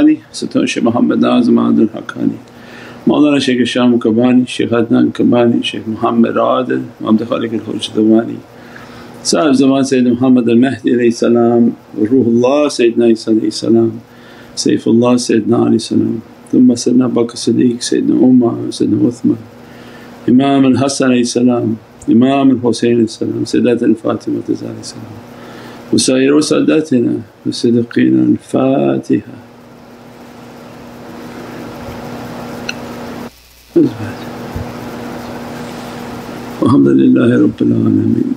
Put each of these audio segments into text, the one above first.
الحقاني ستون شيخ محمد ناظم عبد الحقاني مولانا شيخ هشام كباني شيخ عدنان كباني شيخ محمد عادل وعبد الخالق الخوجدواني صاحب زمان سيد محمد المهدي عليه السلام روح الله سيدنا عيسى عليه السلام سيف الله سيدنا علي السلام. ثم سيدنا بكر الصديق سيدنا عمر سيدنا عثمان. إمام الحسن عليه السلام إمام الحسين عليه السلام سيداتنا فاطمة عليه السلام. وسائر سادتنا والصديقين الفاتحة. والحمد لله رب العالمين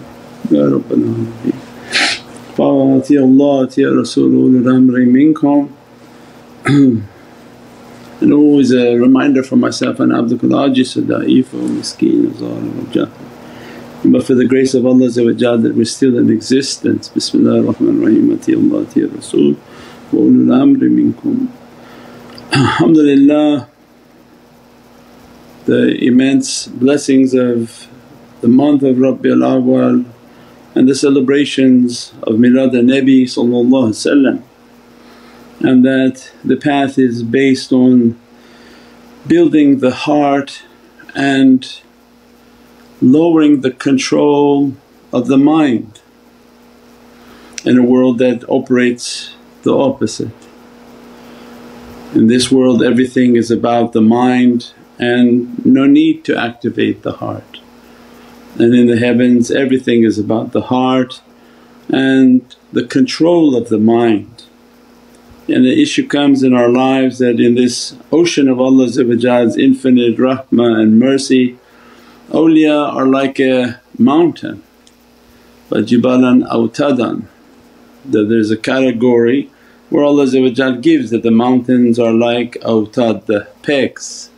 يا رب العالمين فاتي الله يا رسول أولي الأمر منكم and always a reminder for myself and Abdul Ajis, Da'if, Miskeen, Zalim, Jahil but for the grace of Allah that we're still in existence. Bismillah ar-Rahman ar-Rahim, Allah, Ati Rasul wa ulul amri minkum. Alhamdulillah the immense blessings of the month of Rabiul Awwal and the celebrations of Milad al-Nabi and that the path is based on building the heart and lowering the control of the mind in a world that operates the opposite. In this world everything is about the mind and no need to activate the heart. And in the heavens everything is about the heart and the control of the mind. And the issue comes in our lives that in this ocean of Allah's infinite rahmah and mercy Awliya are like a mountain, jibalan awtadan that there's a category where Allah gives that the mountains are like awtad, the pegs.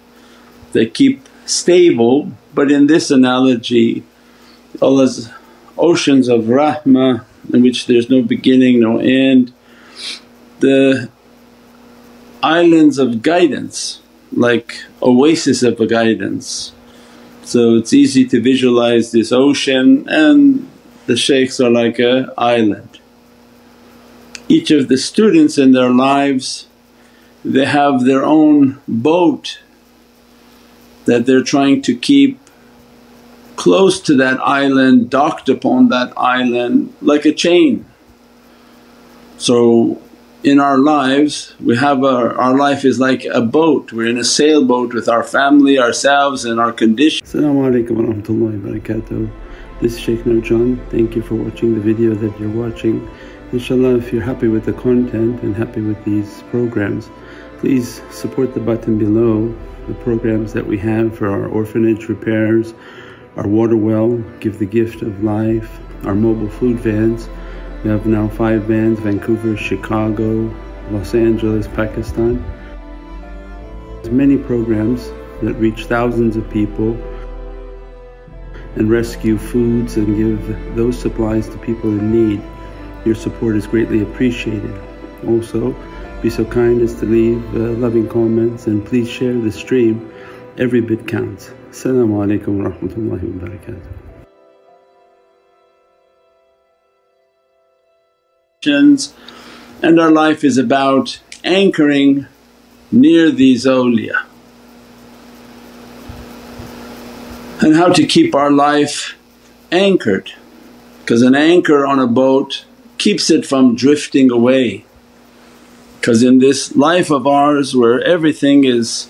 They keep stable but in this analogy Allah's oceans of rahmah in which there's no beginning, no end, the islands of guidance like oasis of a guidance so it's easy to visualize this ocean and the shaykhs are like a island. Each of the students in their lives they have their own boat that they're trying to keep close to that island, docked upon that island like a chain. So in our lives we have our, our life is like a boat, we're in a sailboat with our family, ourselves and our condition. Assalamu alaikum wa. This is Shaykh Nurjan. Thank you for watching the video that you're watching. Inshallah if you're happy with the content and happy with these programs please support the button below the programs that we have for our orphanage repairs, our water well, give the gift of life, our mobile food vans we have now five vans Vancouver, Chicago, Los Angeles, Pakistan. There's many programs that reach thousands of people and rescue foods and give those supplies to people in need. Your support is greatly appreciated. Also, be so kind as to leave uh, loving comments and please share the stream. Every bit counts. Assalamu alaikum wa rahmatullahi wa barakatuh. and our life is about anchoring near these awliya and how to keep our life anchored because an anchor on a boat keeps it from drifting away because in this life of ours where everything is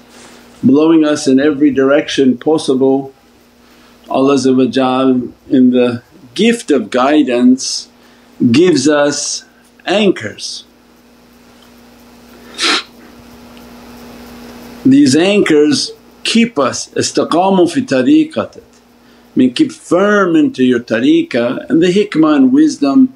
blowing us in every direction possible Allah in the gift of guidance gives us anchors. These anchors keep us istiqamu fi tariqat, mean keep firm into your tariqah and the hikmah and wisdom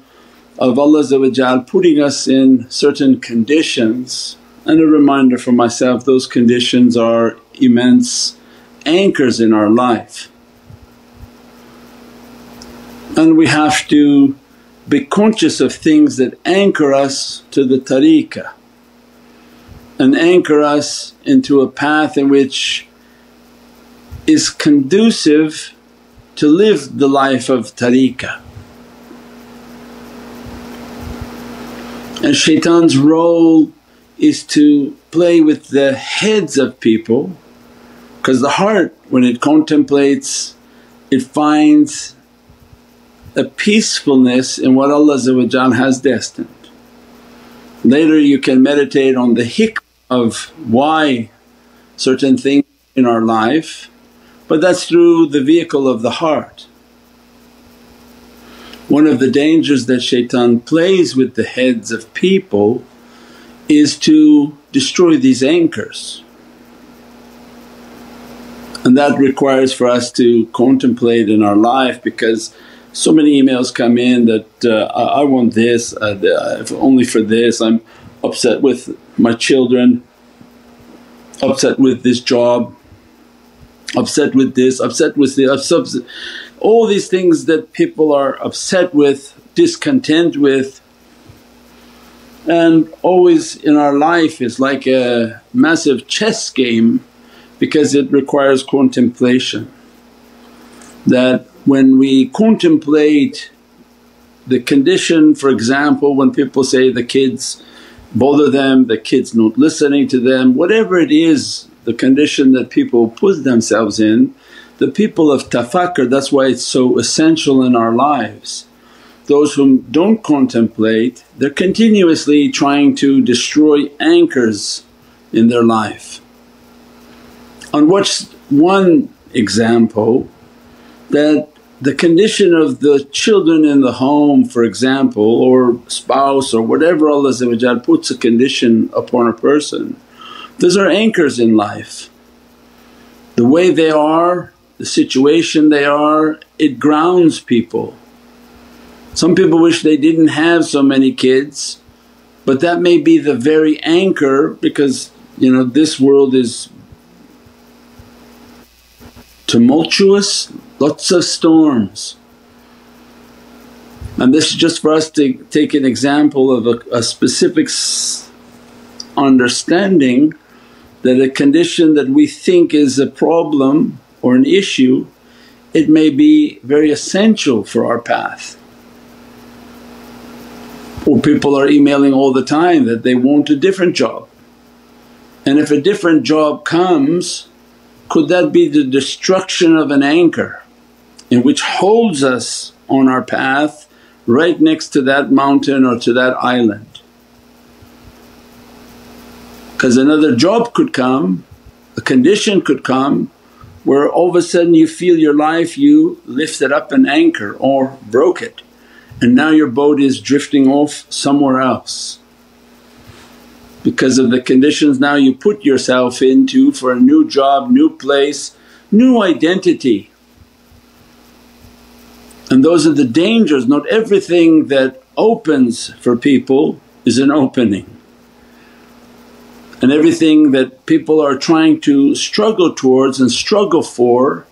of Allah putting us in certain conditions and a reminder for myself those conditions are immense anchors in our life. And we have to be conscious of things that anchor us to the tariqah and anchor us into a path in which is conducive to live the life of tariqah. And shaitan's role is to play with the heads of people because the heart when it contemplates it finds a peacefulness in what Allah has destined. Later you can meditate on the hikmah of why certain things in our life but that's through the vehicle of the heart. One of the dangers that shaitan plays with the heads of people is to destroy these anchors. And that requires for us to contemplate in our life because so many emails come in that, uh, I, I, want this, uh, only for this, I'm upset with my children, upset with this job, upset with this, upset with the upset, all these things that people are upset with, discontent with. And always in our life is like a massive chess game because it requires contemplation. That when we contemplate the condition for example when people say the kids bother them, the kids not listening to them, whatever it is the condition that people put themselves in, the people of tafakkur that's why it's so essential in our lives. Those who don't contemplate they're continuously trying to destroy anchors in their life. On what's one example that the condition of the children in the home for example or spouse or whatever Allah puts a condition upon a person those are anchors in life. The way they are, the situation they are, it grounds people. Some people wish they didn't have so many kids but that may be the very anchor because you know this world is tumultuous, lots of storms. And this is just for us to take an example of a, a specific understanding that a condition that we think is a problem or an issue, it may be very essential for our path. Or people are emailing all the time that they want a different job. And if a different job comes, could that be the destruction of an anchor in which holds us on our path right next to that mountain or to that island? Because another job could come, a condition could come where all of a sudden you feel your life you lifted up an anchor or broke it and now your boat is drifting off somewhere else. Because of the conditions now you put yourself into for a new job, new place, new identity. And those are the dangers, not everything that opens for people is an opening and everything that people are trying to struggle towards and struggle for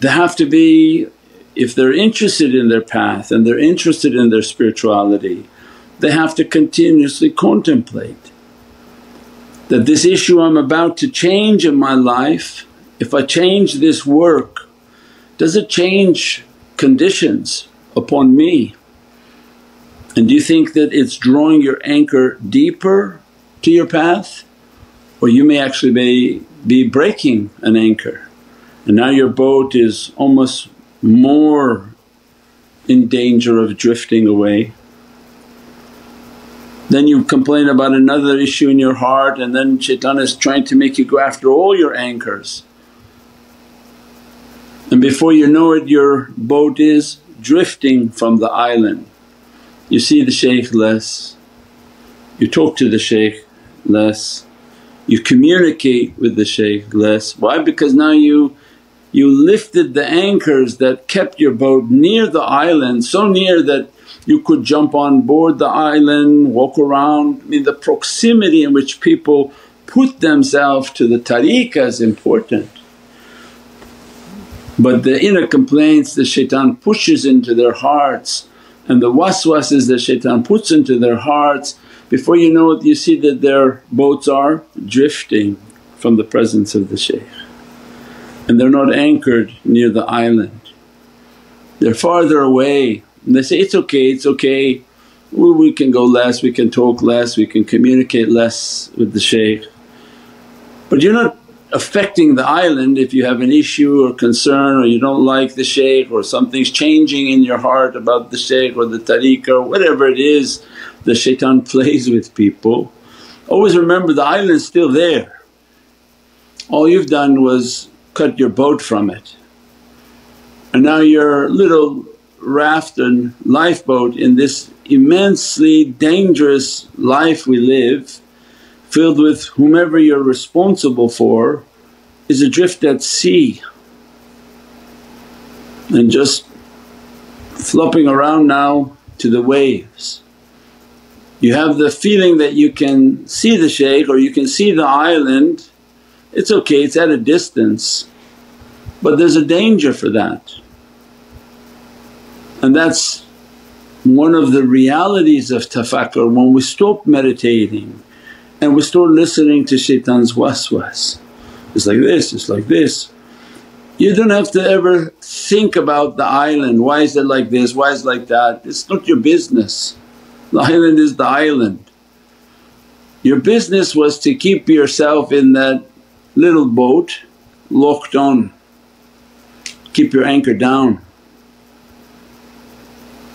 they have to be if they're interested in their path and they're interested in their spirituality they have to continuously contemplate that this issue I'm about to change in my life if I change this work does it change conditions upon me? And do you think that it's drawing your anchor deeper to your path or you may actually be, be breaking an anchor and now your boat is almost more in danger of drifting away. Then you complain about another issue in your heart and then shaitan is trying to make you go after all your anchors. And before you know it your boat is drifting from the island. You see the shaykh less, you talk to the shaykh less, you communicate with the shaykh less. Why? Because now you you lifted the anchors that kept your boat near the island, so near that you could jump on board the island, walk around. I mean the proximity in which people put themselves to the tariqah is important. But the inner complaints the shaitan pushes into their hearts and the waswases that shaitan puts into their hearts before you know it you see that their boats are drifting from the presence of the shaykh and they're not anchored near the island. They're farther away and they say, it's okay, it's okay we, can go less, we can talk less, we can communicate less with the shaykh. But you're not affecting the island if you have an issue or concern or you don't like the shaykh or something's changing in your heart about the shaykh or the tariqah or whatever it is the shaitan plays with people. Always remember the island's still there. All you've done was cut your boat from it and now your little raft and lifeboat in this immensely dangerous life we live filled with whomever you're responsible for is adrift at sea and just flopping around now to the waves. You have the feeling that you can see the shaykh or you can see the island, it's okay, it's at a distance but there's a danger for that. And that's one of the realities of tafakkur when we stop meditating and we start listening to shaitan's waswas. It's like this, it's like this. You don't have to ever think about the island, why is it like this, why is it like that, it's not your business. The island is the island. Your business was to keep yourself in that little boat locked on, keep your anchor down.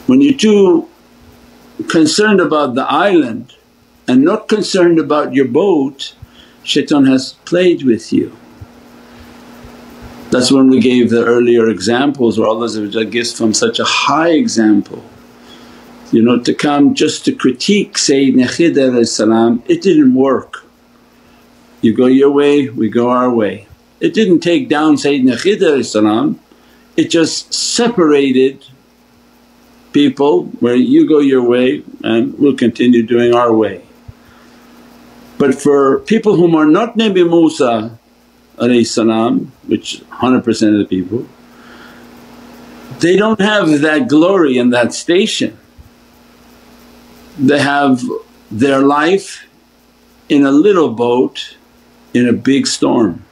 When you're too concerned about the island and not concerned about your boat, shaitan has played with you. That's when we gave the earlier examples where Allah gives from such a high example. You know to come just to critique Sayyidina Khidr it didn't work. You go your way, we go our way. It didn't take down Sayyidina Khidr it just separated people where you go your way and we'll continue doing our way. But for people whom are not Nabi Musa which 100% of the people, they don't have that glory and that station. They have their life in a little boat in a big storm.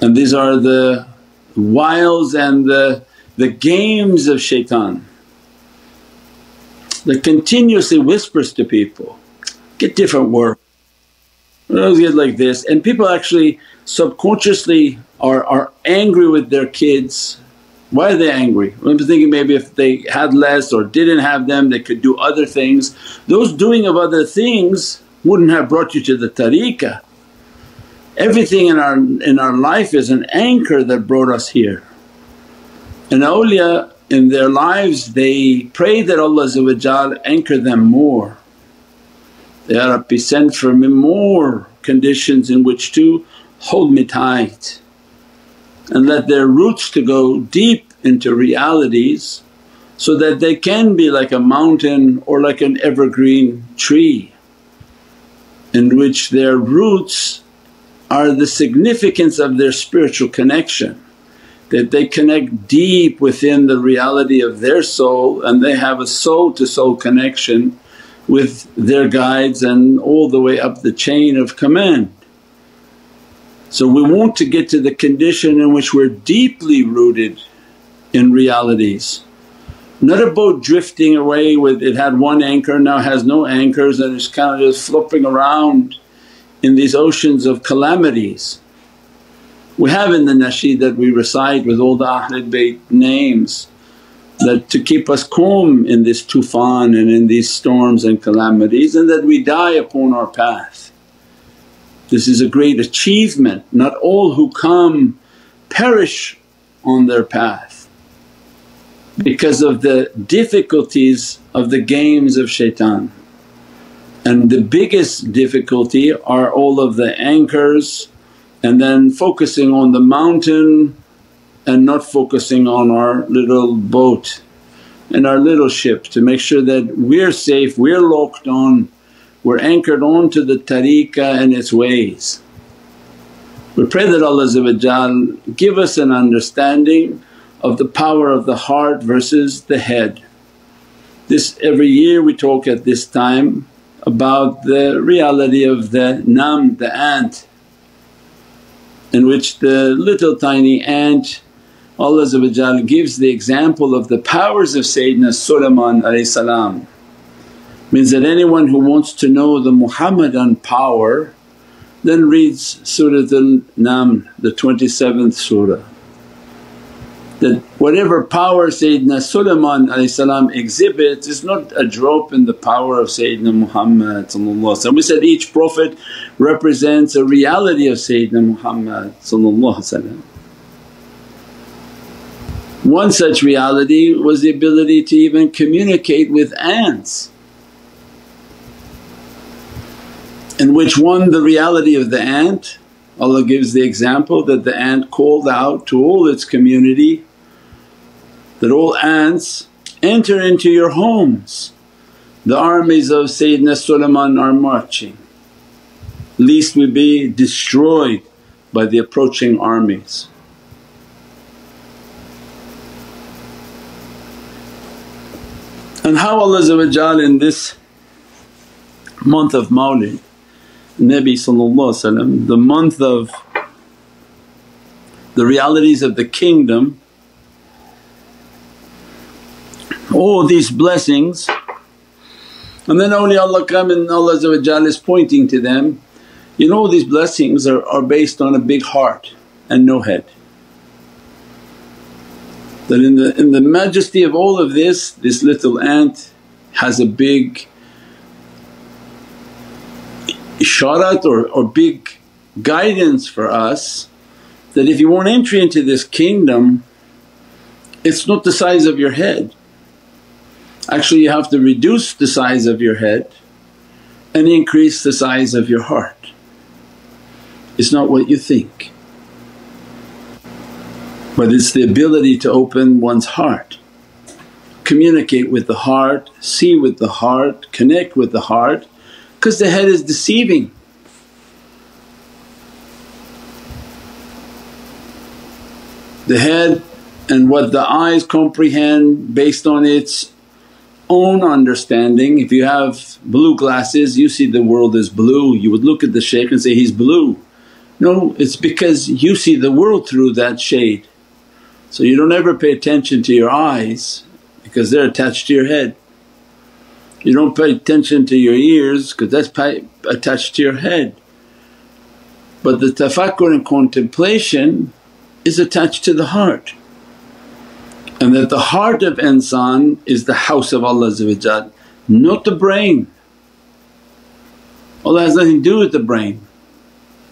And these are the wiles and the the games of shaitan that continuously whispers to people, get different work, get like this and people actually subconsciously are, are angry with their kids. Why are they angry? I'm thinking maybe if they had less or didn't have them they could do other things. Those doing of other things wouldn't have brought you to the tariqah. Everything in our, in our life is an anchor that brought us here. And awliya in their lives they pray that Allah anchor them more. Ya Rabbi send for me more conditions in which to hold me tight and let their roots to go deep into realities so that they can be like a mountain or like an evergreen tree in which their roots are the significance of their spiritual connection that they connect deep within the reality of their soul and they have a soul to soul connection with their guides and all the way up the chain of command. So we want to get to the condition in which we're deeply rooted in realities. Not a boat drifting away with it had one anchor now has no anchors and it's kind of just flopping around in these oceans of calamities. We have in the nasheed that we recite with all the Ahlul Bayt names that to keep us calm in this tufan and in these storms and calamities and that we die upon our path. This is a great achievement, not all who come perish on their path because of the difficulties of the games of shaitan. And the biggest difficulty are all of the anchors and then focusing on the mountain and not focusing on our little boat and our little ship to make sure that we're safe, we're locked on, we're anchored on to the tariqah and its ways. We pray that Allah give us an understanding of the power of the heart versus the head. This every year we talk at this time about the reality of the naml, the ant in which the little tiny ant Allah gives the example of the powers of Sayyidina Sulaiman. Means that anyone who wants to know the Muhammadan power then reads Surah Al-Naml, the 27th surah. That whatever power Sayyidina Sulaiman exhibits is not a drop in the power of Sayyidina Muhammad We said each Prophet represents a reality of Sayyidina Muhammad One such reality was the ability to even communicate with ants in which one the reality of the ant Allah gives the example that the ant called out to all its community that all ants enter into your homes. The armies of Sayyidina Sulaiman are marching, least we be destroyed by the approaching armies. And how Allah in this month of Mawlid Nabi the month of the realities of the kingdom, all these blessings and then awliyaullah come and Allah is pointing to them, you know these blessings are, are based on a big heart and no head. That in the, in the majesty of all of this, this little ant has a big isharat or, or big guidance for us that if you want entry into this kingdom it's not the size of your head. Actually you have to reduce the size of your head and increase the size of your heart. It's not what you think but it's the ability to open one's heart, communicate with the heart, see with the heart, connect with the heart because the head is deceiving. The head and what the eyes comprehend based on its own understanding. If you have blue glasses you see the world as blue, you would look at the shaykh and say, he's blue. No, it's because you see the world through that shade. So you don't ever pay attention to your eyes because they're attached to your head. You don't pay attention to your ears because that's attached to your head. But the tafakkur and contemplation is attached to the heart and that the heart of insan is the house of Allah not the brain. Allah has nothing to do with the brain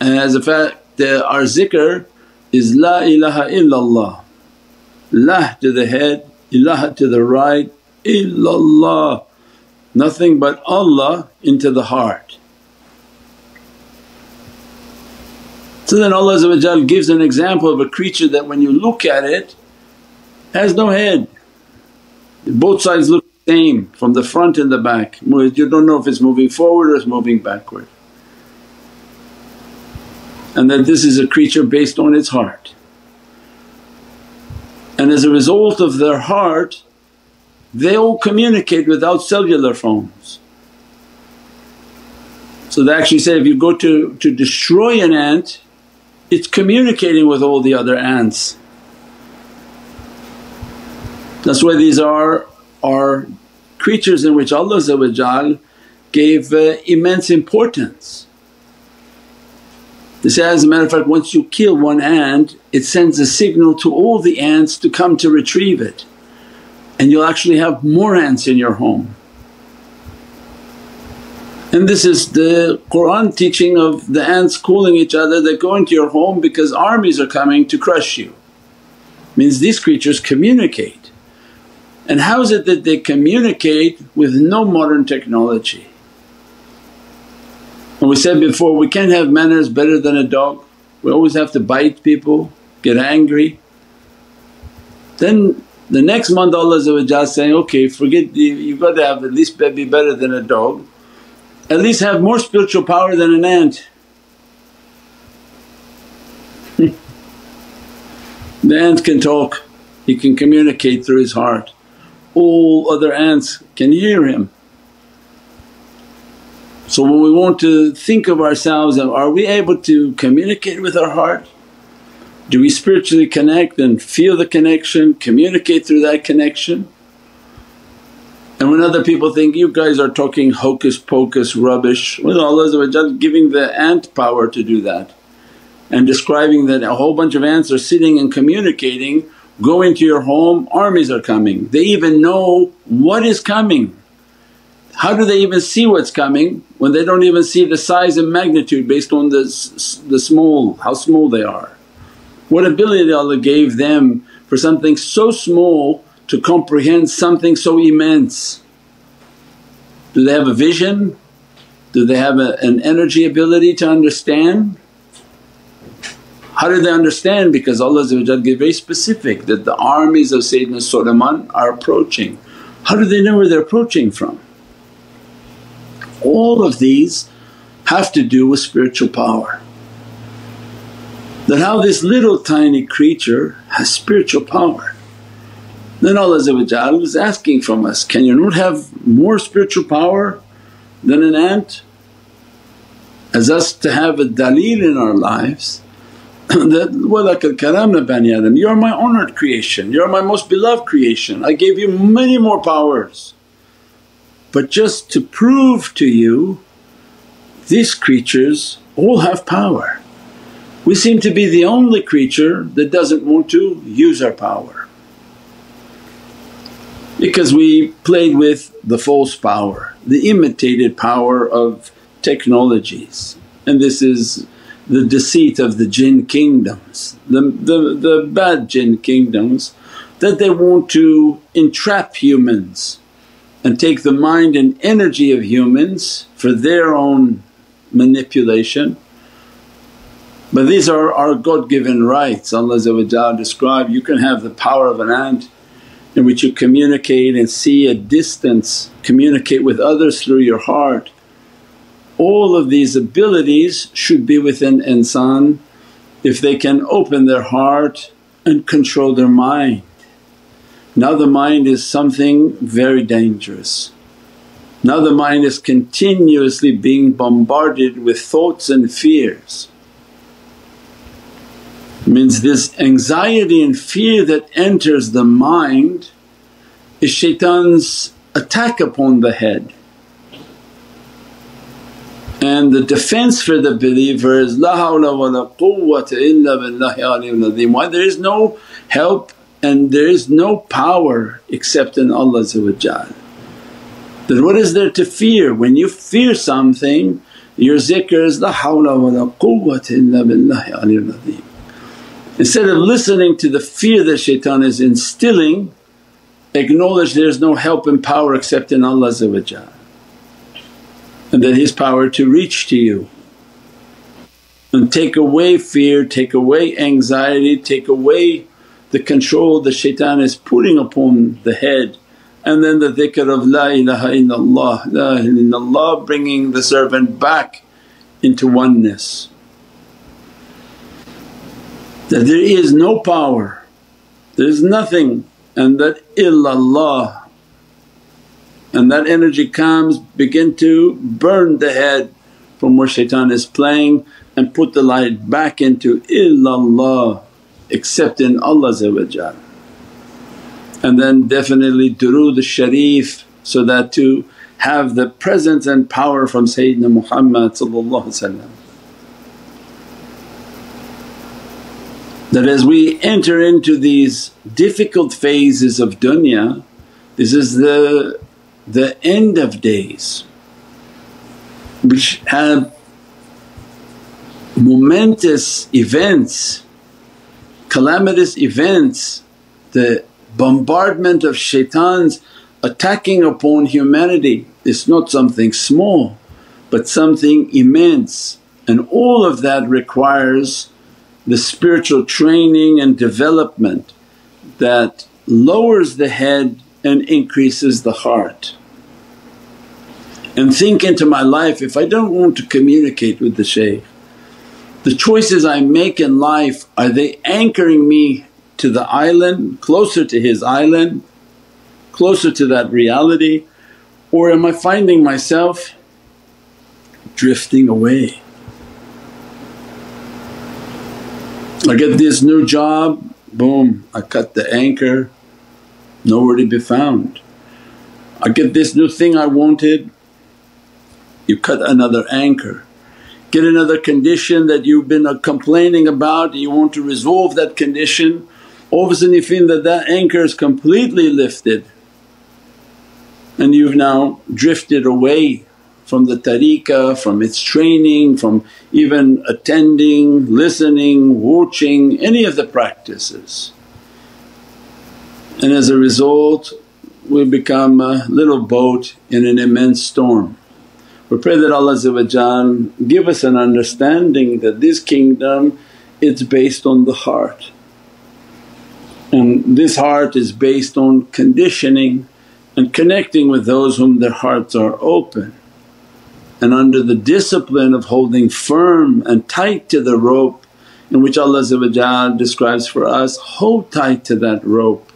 and as a fact our zikr is La ilaha illallah, La to the head, ilaha to the right, illallah nothing but Allah into the heart. So then Allah gives an example of a creature that when you look at it has no head, both sides look the same from the front and the back, you don't know if it's moving forward or it's moving backward. And that this is a creature based on its heart. And as a result of their heart they all communicate without cellular phones. So they actually say if you go to, to destroy an ant it's communicating with all the other ants. That's why these are, are creatures in which Allah gave uh, immense importance. They say as a matter of fact once you kill one ant it sends a signal to all the ants to come to retrieve it and you'll actually have more ants in your home. And this is the Qur'an teaching of the ants calling each other that go into your home because armies are coming to crush you. Means these creatures communicate. And how is it that they communicate with no modern technology? And we said before we can't have manners better than a dog, we always have to bite people, get angry. Then the next month Allah saying, okay forget the, you've got to have at least be better than a dog, at least have more spiritual power than an ant. the ant can talk, he can communicate through his heart, all other ants can hear him. So when we want to think of ourselves, are we able to communicate with our heart? Do we spiritually connect and feel the connection, communicate through that connection? And when other people think, you guys are talking hocus pocus rubbish, well Allah giving the ant power to do that and describing that a whole bunch of ants are sitting and communicating, go into your home, armies are coming. They even know what is coming. How do they even see what's coming when they don't even see the size and magnitude based on the, the small, how small they are? What ability Allah gave them for something so small to comprehend something so immense. Do they have a vision? Do they have a, an energy ability to understand? How do they understand? Because Allah gave very specific that the armies of Sayyidina Sulaiman are approaching. How do they know where they're approaching from? All of these have to do with spiritual power. That how this little tiny creature has spiritual power. Then Allah is asking from us, can you not have more spiritual power than an ant? As us to have a dalil in our lives that, وَلَكَ الْكَرَامْنَا بَنِي Adam, you are my honoured creation, you are my most beloved creation, I gave you many more powers. but just to prove to you these creatures all have power. We seem to be the only creature that doesn't want to use our power because we played with the false power, the imitated power of technologies and this is the deceit of the jinn kingdoms, the, the, the bad jinn kingdoms that they want to entrap humans and take the mind and energy of humans for their own manipulation. But these are our God given rights Allah described, you can have the power of an ant in which you communicate and see a distance, communicate with others through your heart. All of these abilities should be within insan if they can open their heart and control their mind. Now the mind is something very dangerous. Now the mind is continuously being bombarded with thoughts and fears means this anxiety and fear that enters the mind is shaitan's attack upon the head. And the defense for the believer is, La hawla wa la quwwata illa billahi Why there is no help and there is no power except in Allah then what is there to fear? When you fear something your zikr is, La hawla wa la quwwata illa billahi Instead of listening to the fear that shaitan is instilling, acknowledge there is no help and power except in Allah and that His power to reach to you. And take away fear, take away anxiety, take away the control the shaitan is putting upon the head and then the dhikr of La ilaha illallah, La ilaha illallah bringing the servant back into oneness. That there is no power, there is nothing and that illallah and that energy comes begin to burn the head from where shaitan is playing and put the light back into illallah except in Allah and then definitely durood sharif so that to have the presence and power from Sayyidina Muhammad that as we enter into these difficult phases of dunya, this is the, the end of days. Which have momentous events, calamitous events, the bombardment of shaitans attacking upon humanity is not something small but something immense and all of that requires the spiritual training and development that lowers the head and increases the heart. And think into my life if I don't want to communicate with the shaykh, the choices I make in life are they anchoring me to the island, closer to his island, closer to that reality or am I finding myself drifting away? I get this new job, boom, I cut the anchor, nowhere to be found. I get this new thing I wanted, you cut another anchor. Get another condition that you've been uh, complaining about, you want to resolve that condition, all of a sudden you feel that that anchor is completely lifted and you've now drifted away from the tariqah, from its training, from even attending, listening, watching, any of the practices. And as a result we become a little boat in an immense storm. We pray that Allah give us an understanding that this kingdom it's based on the heart and this heart is based on conditioning and connecting with those whom their hearts are open. And under the discipline of holding firm and tight to the rope in which Allah describes for us, hold tight to that rope.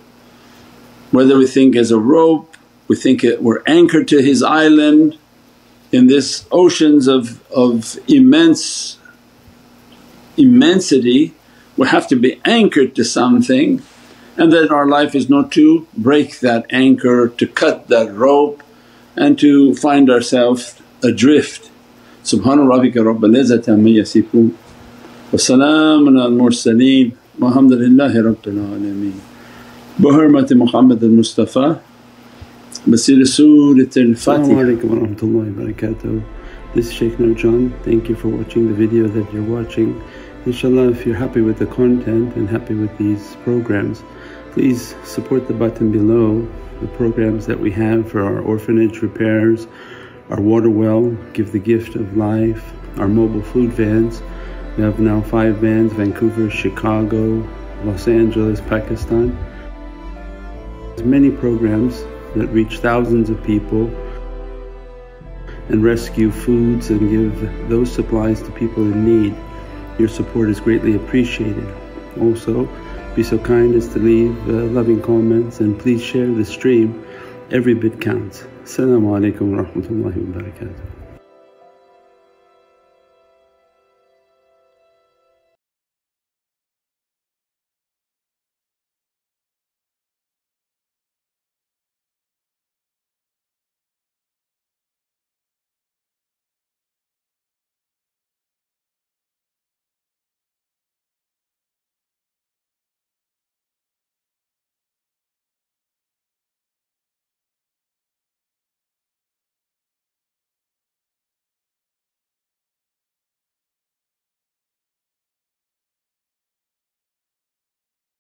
Whether we think as a rope, we think it, we're anchored to His island in this oceans of, of immense immensity, we have to be anchored to something and that our life is not to break that anchor, to cut that rope and to find ourselves adrift. Subhana rabbika rabbil izzati amma yasifoon wa salaamun al mursaleen walhamdulillahi rabbil alameen. Bi Muhammad al-Mustafa Basir Surat al-Fatiha. This is Shaykh Nurjan. Thank you for watching the video that you're watching. Inshallah if you're happy with the content and happy with these programs please support the button below the programs that we have for our orphanage repairs, our water well, Give the Gift of Life, our mobile food vans. We have now five vans Vancouver, Chicago, Los Angeles, Pakistan. There's many programs that reach thousands of people and rescue foods and give those supplies to people in need. Your support is greatly appreciated. Also, be so kind as to leave uh, loving comments and please share the stream. Every bit counts. Assalamu alaikum wa rahmatullahi wa barakatuh.